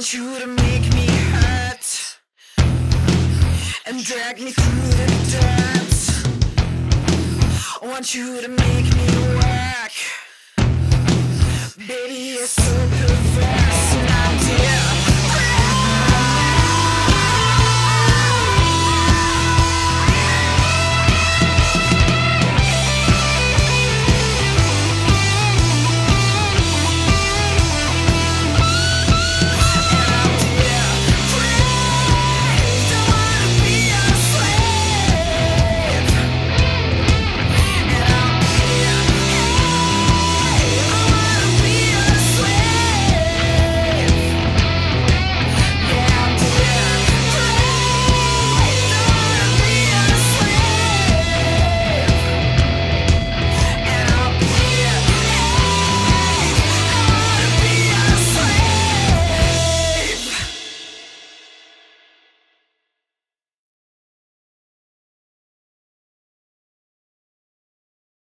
want you to make me hurt and drag me through the depths. I want you to make me